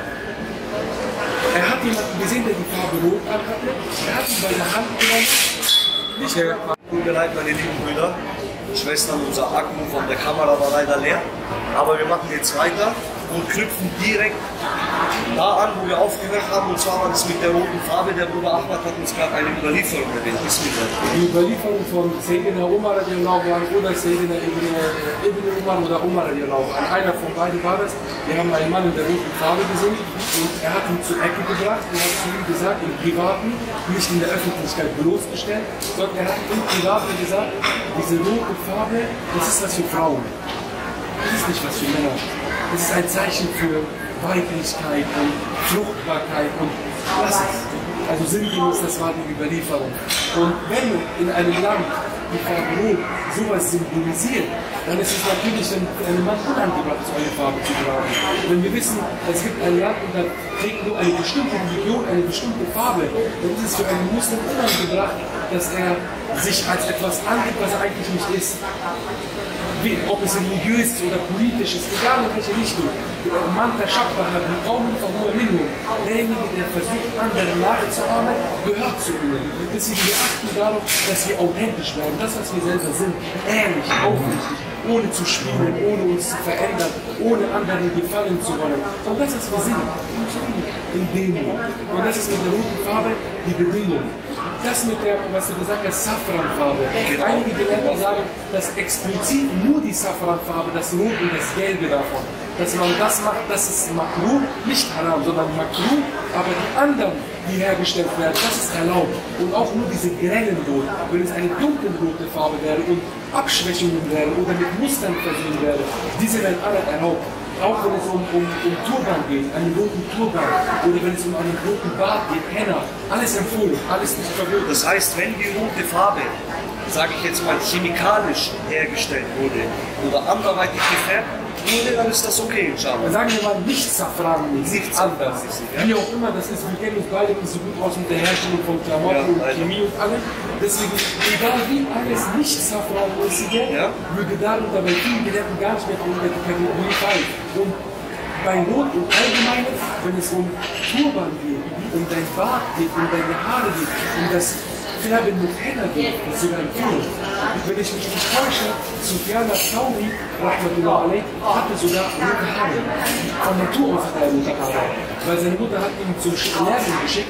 Er hat jemanden gesehen, der die Farbe rot anhatte. Er hat ihn bei der Hand genommen. Nicht Okay, tut mir leid, meine lieben Brüder, Schwestern, unser Akku von der Kamera war leider leer. Aber wir machen jetzt weiter und knüpfen direkt da an, wo wir aufgehört haben. Und zwar war das mit der roten Farbe. Der Bruder Ahmad hat uns gerade eine Überlieferung erwähnt. Die Überlieferung von Sayyidina Umar radiallahu an oder Sayyidina Ibn Umar oder Umar radiallahu an. Einer von beiden war das. Wir haben einen Mann in der roten Farbe gesehen und er hat ihn zur Ecke gebracht und hat zu ihm gesagt, im Privaten, nicht in der Öffentlichkeit bloßgestellt, sondern er hat im Privaten gesagt, diese rote Farbe, das ist was für Frauen. Das ist nicht was für Männer. Das ist ein Zeichen für Weiblichkeit und Fruchtbarkeit und lass es. Also sinngemäß, das war die Überlieferung. Und wenn in einem Land die Farbe Rot sowas symbolisiert, dann ist es natürlich für einen Mann unangebracht, so eine Farbe zu tragen. Wenn wir wissen, es gibt ein Land und da trägt nur eine bestimmte Religion eine bestimmte Farbe, dann ist es für einen Muslim unangebracht, dass er sich als etwas angibt, was er eigentlich nicht ist wie- ob es religiös oder politisch ist, egal in welche Richtung. Man Tashabbaha, die Qawmin fahuwa minhum. Derjenige, der versucht, anderen nachzuahmen, gehört zu ihnen. Deswegen wir achten darauf, dass wir authentisch bleiben, das, was wir selber sind, ehrlich, aufrichtig, ohne zu spielen, ohne uns zu verändern, ohne anderen gefallen zu wollen. Und das, was wir sind, in Demut. Und das ist mit der roten Farbe die Bedingung. Das mit der, was du gesagt hast, Safranfarbe. Einige Gelehrte sagen, dass explizit nur die Safranfarbe, das Rot und das Gelbe davon, dass man das macht, das ist Makruh, nicht Haram, sondern Makruh, aber die anderen, die hergestellt werden, das ist erlaubt. Und auch nur diese grellen Rot, wenn es eine dunkelrote Farbe wäre und Abschwächungen wären oder mit Mustern versehen wäre, diese werden alle erlaubt. Auch wenn es um, um, um Turban geht, einen roten Turban oder wenn es um einen roten Bart geht, Henna, alles empfohlen, alles nicht verboten. Das heißt, wenn die rote Farbe, sage ich jetzt mal, chemikalisch hergestellt wurde oder anderweitig gefärbt, Nee, dann ist das okay, inshallah. Sagen wir mal nicht safranmäßig, Nicht anders. safranmäßig, ja. Wie auch immer das ist, wir kennen uns beide nicht so gut aus mit der Herstellung von Klamotten Ja, und. Chemie und allem. Deswegen, egal wie alles nicht safranmäßige, Ja. würde darunter bei vielen Gelehrten gar nicht mehr unter die Kategorie fallen. Und bei Rot im Allgemeinen, wenn es um Turban geht, um dein Bart geht, um deine Haare geht, um das Färben mit Henna geht, das sogar empfohlen. Wenn ich mich nicht täusche, Sufyan al-Thawri, rahmatullah alayh, hatte sogar rote Haare. Von Natur aus hat er rote Haare. Weil seine Mutter hat ihn zum Lernen geschickt.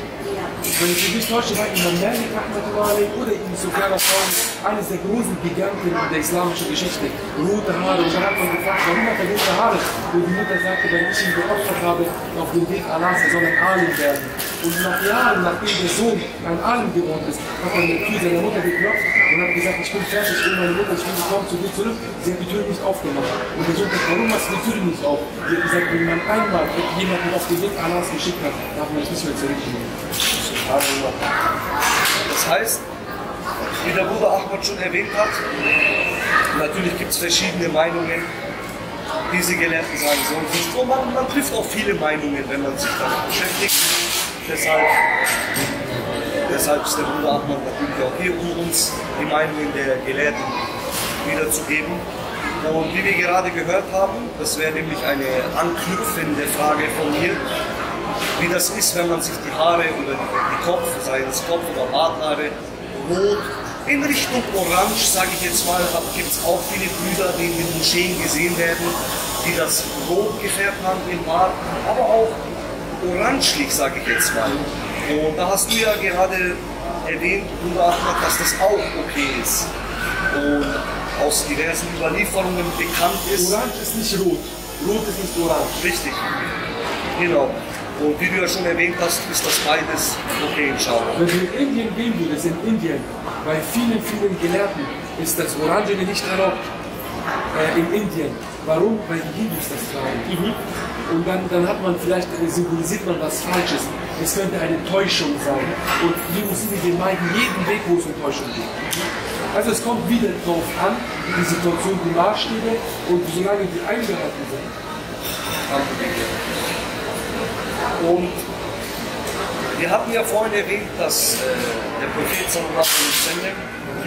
Wenn ich mich nicht täusche, war Imam Malik rahmatullah alayh oder Ibn Sufyan al-Thawri eines der großen Giganten der islamischen Geschichte. Rote Haare. Und dann hat man gefragt, warum hat er rote Haare? Und die Mutter sagte, weil ich ihn geopfert habe auf dem Weg Allahs, er soll ein Alim werden. Und nach Jahren, nachdem der Sohn ein Alim geworden ist, hat er an der Tür seiner Mutter geklopft und hat gesagt, ich bin fertig, ich will meine Mutter, ich will kommen zu dir zurück. Sie hat die Tür nicht aufgemacht. Und der Sohn sagt, warum machst du die Tür nicht auf? Sie hat gesagt, wenn man einmal jemanden auf den Weg Allahs geschickt hat, darf man es nicht mehr zurücknehmen. Das heißt, wie der Bruder Ahmad schon erwähnt hat, natürlich gibt es verschiedene Meinungen, diese Gelehrten sagen so und so. Man, man trifft auch viele Meinungen, wenn man sich damit beschäftigt. Deshalb, deshalb ist der Bruder Ahmad natürlich auch hier, um uns die Meinungen der Gelehrten wiederzugeben. Und wie wir gerade gehört haben, das wäre nämlich eine anknüpfende Frage von mir, wie das ist, wenn man sich die Haare oder die Kopf, sei es Kopf- oder Barthaare, rot in Richtung Orange, sage ich jetzt mal, gibt es auch viele Brüder, die in den Moscheen gesehen werden, die das rot gefärbt haben im Bart, aber auch orangelich, sage ich jetzt mal. Und da hast du ja gerade erwähnt, Bruder Ahmad, dass das auch okay ist. Und aus diversen Überlieferungen bekannt ist. Orange ist nicht rot. Rot ist nicht orange. Richtig. Genau. Und wie du ja schon erwähnt hast, ist das beides okay, inshallah. Wenn du in Indien gehen würdest, in Indien, bei vielen, vielen Gelehrten ist das Orangene nicht erlaubt. Äh, in Indien. Warum? Weil die Hindus das tragen. Und dann, dann hat man vielleicht, äh, symbolisiert man was Falsches. Es könnte eine Täuschung sein. Und Muslime die meiden jeden Weg, wo es um Täuschung geht. Also es kommt wieder drauf an, die Situation, die Maßstäbe und solange die eingehalten sind. Und wir hatten ja vorhin erwähnt, dass äh, der Prophet sallallahu alaihi wasallam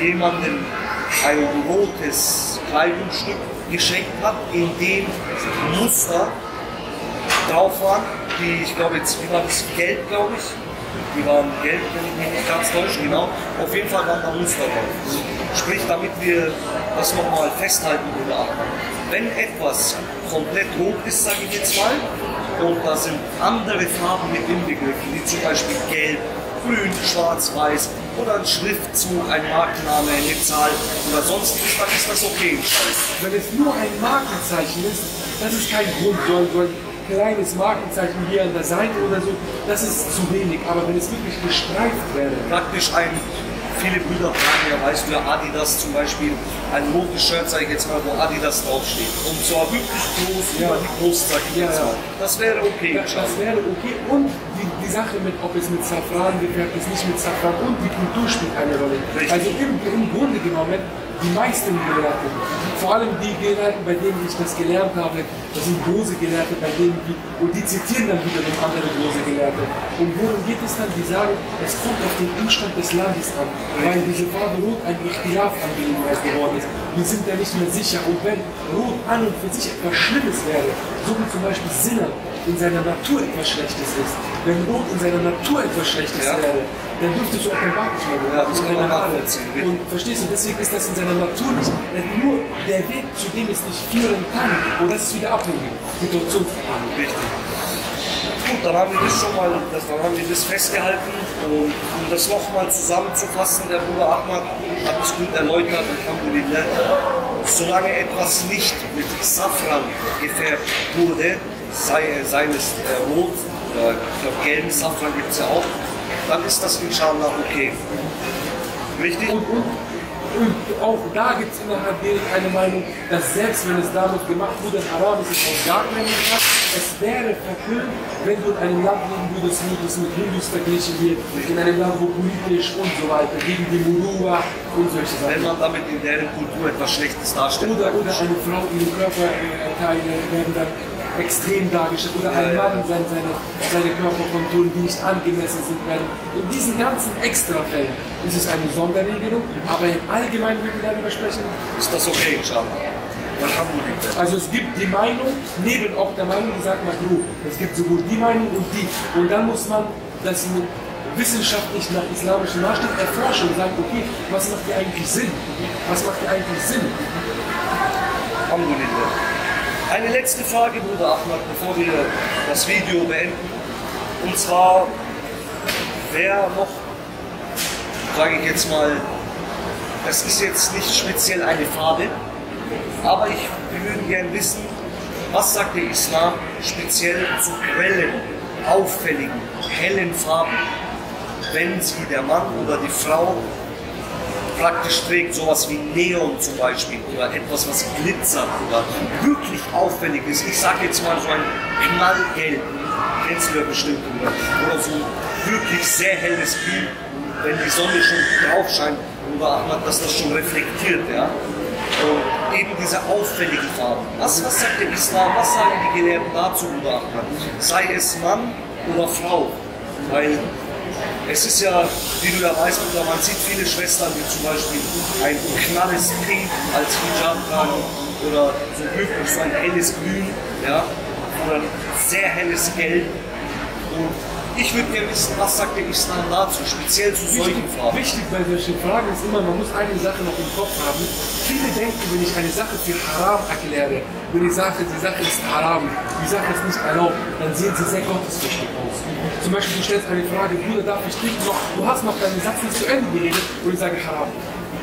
jemandem ein rotes Kleidungsstück geschenkt hat, in dem Muster drauf waren, die, ich glaube jetzt, wie war das, gelb, glaube ich. Die waren gelb, wenn ich mich nicht ganz täusche, genau. Auf jeden Fall waren da Muster drauf. Sprich, damit wir das nochmal festhalten oder wenn etwas komplett rot ist, sage ich jetzt mal, und da sind andere Farben mit inbegriffen, wie zum Beispiel gelb, grün, schwarz, weiß oder ein Schriftzug, ein Markenname, eine Zahl oder sonstiges, dann ist das okay. Wenn es nur ein Markenzeichen ist, das ist kein Grund, so ein, kleines Markenzeichen hier an der Seite oder so, das ist zu wenig. Aber wenn es wirklich gestreift wäre, Praktisch ein, viele Brüder tragen ja, weißt du, Adidas zum Beispiel, ein rotes Shirt, sage ich jetzt mal, wo Adidas draufsteht. Und zwar wirklich groß Ja. über die Brust, sage ich Ja, jetzt mal. Das wäre okay. das, das wäre okay. Und die, Sache mit, ob es mit Safran gefärbt ist, nicht mit Safran und die Kultur spielt eine Rolle. Richtig. Also im, im Grunde genommen, die meisten Gelehrten, vor allem die Gelehrten, bei denen ich das gelernt habe, das sind große Gelehrte, bei denen die, und die zitieren dann wiederum andere große Gelehrte. Und worum geht es dann? Die sagen, es kommt auf den Umstand des Landes an, weil diese Farbe Rot ein Ichtilaf-Angelegenheit geworden ist. Wir sind da nicht mehr sicher. Und wenn Rot an und für sich etwas Schlimmes wäre, so wie zum Beispiel Sinne in seiner Natur etwas Schlechtes ist, wenn Rot in seiner Natur etwas Schlechtes Ja. wäre, dann dürftest du auch dein Bart nicht mehr Ja, das kann man nachvollziehen. Und verstehst du, deswegen ist das in seiner Natur nicht. Denn nur der Weg, zu dem es nicht führen kann, und das ist wieder abhängig, situationsabhängig. Richtig. Gut, dann haben wir das schon mal, das, dann haben wir das festgehalten. Und um das nochmal zusammenzufassen, der Bruder Ahmad hat es gut erläutert, Alhamdulillah. Solange etwas nicht mit Safran gefärbt wurde, sei, sei es äh, rot ich glaube gelben Safran gibt es ja auch, dann ist das inshallah okay. Richtig? Und, und Und auch da gibt es innerhalb deren eine Meinung, dass selbst wenn es damit gemacht wurde, haram ist es aus gar keinen Fall. Es wäre verpönt, wenn du in einem Land leben würdest, wo das mit Hindus verglichen wird, in einem Land, wo politisch und so weiter, gegen die Murua und solche Wenn Sachen. man damit in deren Kultur etwas Schlechtes darstellt. Oder, oder eine Frau, ihre Körperteile werden dann extrem dargestellt. Oder ein Mann, seine, seine, seine Körperkonturen, die nicht angemessen sind, werden. In diesen ganzen Extrafällen ist es eine Sonderregelung, aber im Allgemeinen würde ich darüber sprechen. Ist das okay, inshallah? Also es gibt die Meinung, neben auch der Meinung, die sagt Makruh. Es gibt sowohl die Meinung und die. Und dann muss man das mit wissenschaftlich nach islamischen Maßstäben erforschen und sagen, okay, was macht hier eigentlich Sinn? Was macht hier eigentlich Sinn? Alhamdulillah. Eine letzte Frage, Bruder Ahmad, bevor wir das Video beenden. Und zwar, wer noch, sage ich jetzt mal, das ist jetzt nicht speziell eine Farbe, aber ich, wir würden gerne wissen, was sagt der Islam speziell zu grellen, auffälligen, hellen Farben, wenn sie der Mann oder die Frau praktisch trägt, sowas wie Neon zum Beispiel oder etwas, was glitzert oder wirklich auffällig ist. Ich sage jetzt mal so ein knallgelb, kennst du ja bestimmt, oder, oder so ein wirklich sehr helles Grün, wenn die Sonne schon drauf scheint, oder dass das schon reflektiert, ja. Und eben diese auffälligen Farben. Was, was sagt der Islam, was sagen die Gelehrten dazu, Bruder? Sei es Mann oder Frau, weil es ist ja, wie du ja weißt, Bruder, man sieht viele Schwestern, die zum Beispiel ein knalles Pink als Hijab tragen oder so wirklich so ein helles Grün, ja, oder ein sehr helles Gelb. Und ich würde gerne wissen, was sagt der Islam dazu, speziell zu solchen Farben. Wichtig bei solchen Fragen ist immer, man muss eine Sache noch im Kopf haben. Viele denken, wenn ich eine Sache für haram erkläre, wenn ich sage, die Sache ist haram, die Sache ist nicht erlaubt, dann sehen sie sehr gottesfürchtig. Zum Beispiel, du stellst eine Frage, Bruder, darf ich trinken noch? Du hast noch deinen Satz nicht zu Ende geredet und ich sage haram.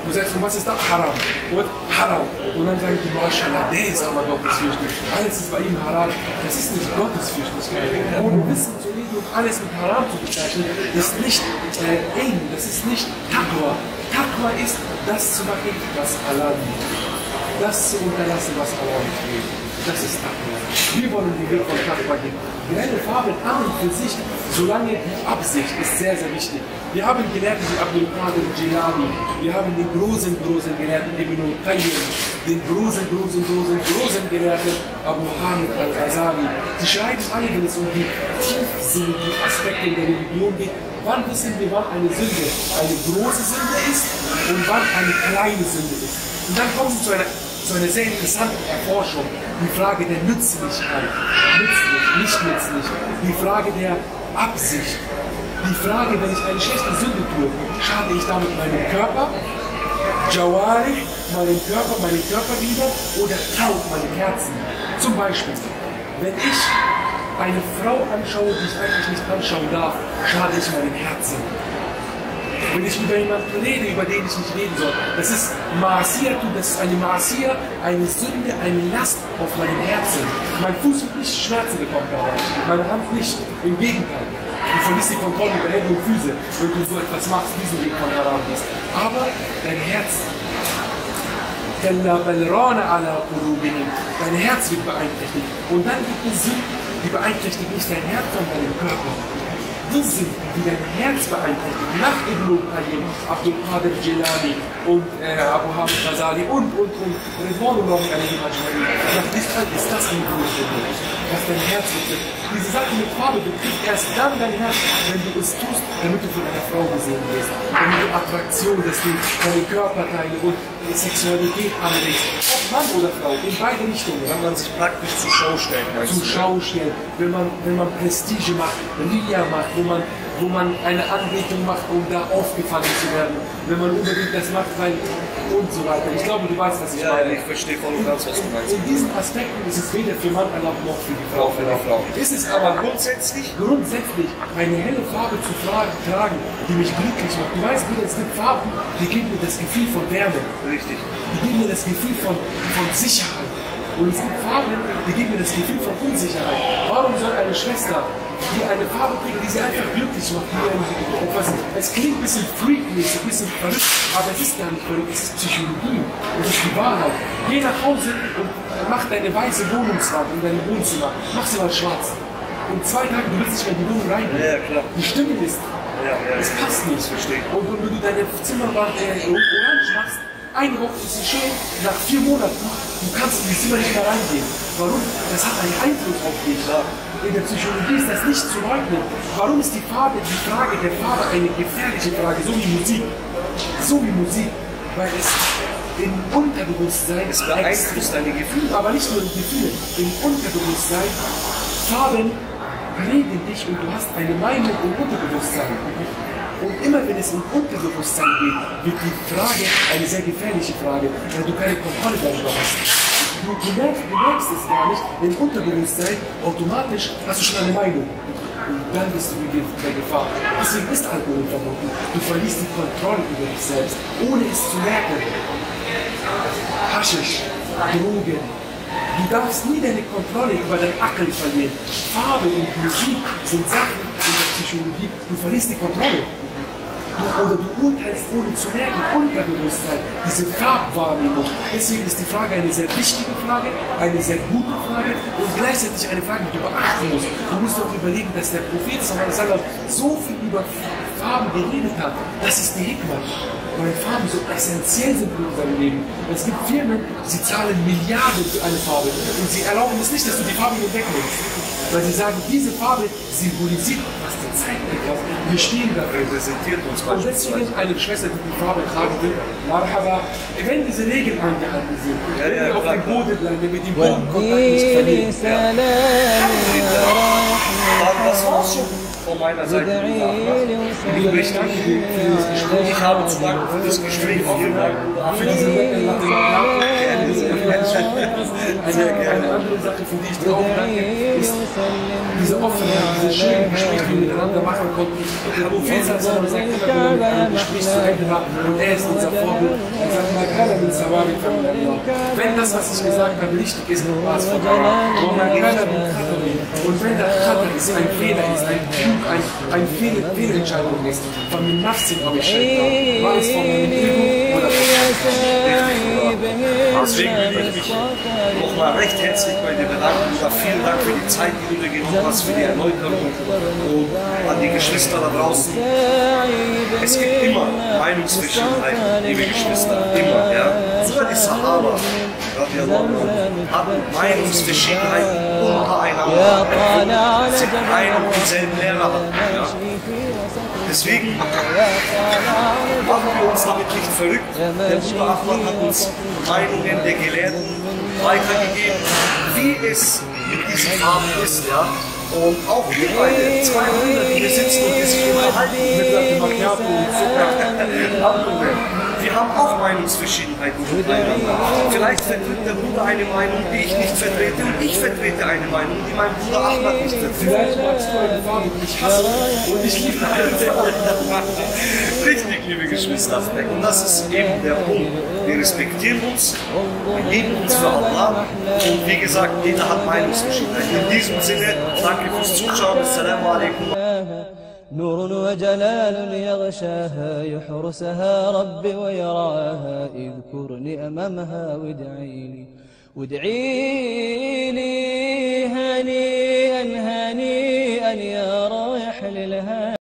Du sagst, und was ist da? Haram. Und haram. Und dann sagen die, Mashallah, der ist aber gottesfürchtig. Alles ist bei ihm haram. Das ist nicht Gottesfürchtigkeit. Ohne Wissen zu leben und alles mit haram zu bezeichnen, ist nicht äh, Ilm, das ist nicht Taqwa. Taqwa ist, das zu machen, was Allah liebt. Das zu unterlassen, was Allah nicht will. Das ist Taqwa. Wir wollen den Weg von Taqwa gehen. Grelle Farben an und für sich, solange die Absicht ist sehr, sehr wichtig. Wir haben Gelehrten wie Abdul Qadir Jilani, wir haben den großen, großen Gelehrten Ibn al-Qayyim, den großen, großen, großen, großen Gelehrten Abu Hamid al-Ghazali. Sie schreiben alle, wenn es um die tiefsinnigen Aspekte der Religion geht, wann wissen wir, wann eine Sünde eine große Sünde ist und wann eine kleine Sünde ist. Und dann kommen sie zu einer, zu einer sehr interessanten Erforschung, die Frage der Nützlichkeit, nützlich, nicht nützlich, die Frage der Absicht, die Frage, wenn ich eine schlechte Sünde tue, schade ich damit meinem Körper, Jawari, meinem Körper, meinen Körpergliedern oder taut meinem Herzen. Zum Beispiel, wenn ich eine Frau anschaue, die ich eigentlich nicht anschauen darf, schade ich meinem Herzen wenn ich über jemanden rede, über den ich nicht reden soll. Das ist Maasiyatu, das ist eine Maasia, eine Sünde, eine Last auf meinem Herzen. Mein Fuß wird nicht Schmerzen bekommen dabei, meine Hand nicht, im Gegenteil. Du verlierst die Kontrolle über Hände und Füße, wenn du so etwas machst, diesen Weg von Haram gehst. Aber dein Herz Dein Herz wird beeinträchtigt. Und dann gibt es Sünden, die beeinträchtigen nicht dein Herz, sondern deinen Körper. Sünden, die dein Herz beeinträchtigen, nach Ibn Qayyim, Abdul Qadir Jilani und äh, Abu Hamid Ghazali und, und, und, Ridwanullah alaihim ajma'in. Nach Israel ist das ein Grundsünde, was dein Herz betrifft. Diese Sache mit Farbe betrifft erst dann dein Herz, wenn du es tust, damit du von einer Frau gesehen wirst, damit du Attraktion, dass du deine Körperteile und Sexualität anregst, ob Mann oder Frau, in beide Richtungen Wenn man sich praktisch zur Show stellt, zur du? Schau stellt, wenn man, wenn man Prestige macht, Ria macht, wo man, wo man eine Anbetung macht, um da aufgefallen zu werden, wenn man unbedingt das macht, weil und so weiter. Ich glaube, du weißt, was ich Ja, meine. ich verstehe voll und ganz, was du meinst. In diesen Aspekten ist es weder für Mann erlaubt noch für die Frau. Auch für die Frau. Ist es aber Grundsätzlich grundsätzlich eine helle Farbe zu tra- tragen, die mich glücklich macht. Du weißt, Bruder, es gibt Farben, die geben mir das Gefühl von Wärme. richtig. Die geben mir das Gefühl von, von Sicherheit. Und es gibt Farben, die geben mir das Gefühl von Unsicherheit. Warum soll eine Schwester die eine Farbe bringen, die sie einfach glücklich macht. Etwas, es klingt ein bisschen freakmäßig, ein bisschen verrückt, aber es ist gar nicht verrückt, es ist Psychologie, es ist die Wahrheit. Geh nach Hause und mach deine weiße Wohnungswand in deinem Wohnzimmer, mach sie mal schwarz. In zwei Tagen, du willst nicht mehr in die Wohnung rein. Ja, klar. Die Stimme ist, Ja, ja, es passt nicht. verstehe. Und wenn du deine Zimmerwand äh, orange machst, eine Woche ist sie schön, nach vier Monaten, du kannst in die Zimmer nicht mehr reingehen. Warum? Das hat einen Einfluss auf dich. In der Psychologie ist das nicht zu leugnen. Warum ist die Farbe, die Frage der Farbe eine gefährliche Frage, so wie Musik? So wie Musik. Weil es im Unterbewusstsein Es beeinflusst deine Gefühle. aber nicht nur die Gefühle, im Unterbewusstsein, Farben prägen dich und du hast eine Meinung im Unterbewusstsein. Und immer wenn es um Unterbewusstsein geht, wird die Frage eine sehr gefährliche Frage, weil du keine Kontrolle darüber hast. Du, du, merkst, du merkst es gar nicht, im Unterbewusstsein automatisch hast du schon eine Meinung. Und dann bist du in der Gefahr. Deswegen ist Alkohol verboten. Du verlierst die Kontrolle über dich selbst, ohne es zu merken. Haschisch, Drogen. Du darfst nie deine Kontrolle über dein Ackeln verlieren. Farbe und Musik sind Sachen in der Psychologie. Du verlierst die Kontrolle. Oder du urteilst ohne zu merken, Unterbewusstsein, diese Farbwahrnehmung. Deswegen ist die Frage eine sehr wichtige Frage, eine sehr gute Frage und gleichzeitig eine Frage, die du beachten musst. Du musst auch überlegen, dass der Prophet so viel über Farben geredet hat. Das ist die Hikmah weil Farben so essentiell sind in unserem Leben. Es gibt Firmen, sie zahlen Milliarden für eine Farbe und sie erlauben es nicht, dass du die Farbe nur wegnimmst weil sie sagen, diese Farbe symbolisiert, was die Zeit betrifft. Wir stehen da. Repräsentiert uns Und deswegen eine Schwester, die die Farbe tragen will, Marhaba, wenn diese Nägel angehalten sind, ja, wenn ja, wir auf dem Boden bleiben, wenn wir den Bodenkontakt nicht verlieren. Das war's schon von meiner Seite. Liebe, ich danke dir für dieses Gespräch. Ich habe zu danken für das Gespräch. Vielen Dank. Für diese Danke eine, eine andere Sache, für die ich dir auch danke, ist diese Offenheit, diese schönen Gespräche, die wir miteinander machen konnten. Der wasallam sagt immer, wenn wir mit einem Gespräch zu Ende haben, und er ist unser Vorbild, er sagt, "Ma kana min sawabi fa min Allah." wenn das, was ich gesagt habe, richtig ist, war es von Allah. Und man kann min Khatari. Und wenn der Khatar ist, ein Fehler ist, ein Flug, ein, ein Fehl, Fehlentscheidung ist, von min Nafsin habe ich war es von Ego oder von Deswegen ich mich nochmal recht herzlich bei dir bedanken. Bruder. Vielen Dank für die Zeit, die du dir genommen hast, für die Erläuterung und an die Geschwister da draußen. Es gibt immer Meinungsverschiedenheiten, liebe Geschwister, immer. Ja? Sogar die Sahaba hatten Meinungsverschiedenheiten untereinander, sie einen und denselben Lehrer hatten. Ja? Deswegen machen wir uns damit nicht verrückt. Der Bruder Ahmad hat uns Meinungen der Gelehrten weitergegeben, wie es mit diesen Farben ist. Ja? Und auch wir beide, 200, die hier sitzen und die sich unterhalten mit Latte Macchiato und Zucker. Haben auch Meinungsverschiedenheiten miteinander. Vielleicht vertritt der Bruder eine Meinung, die ich nicht vertrete, und ich vertrete eine Meinung, die mein Bruder Ahmad nicht vertritt. Vielleicht magst du ich hasse und ich liebe Farbe. Richtig, liebe Geschwister. Und das ist eben der Punkt. Wir respektieren uns, wir lieben uns für Allah. Und wie gesagt, jeder hat Meinungsverschiedenheiten. In diesem Sinne, danke fürs Zuschauen. Assalamu alaikum. نور وجلال يغشاها يحرسها ربي ويراها اذكرني أمامها وادعي لي وادعي لي هنيئا هنيئا يا رايح للهادي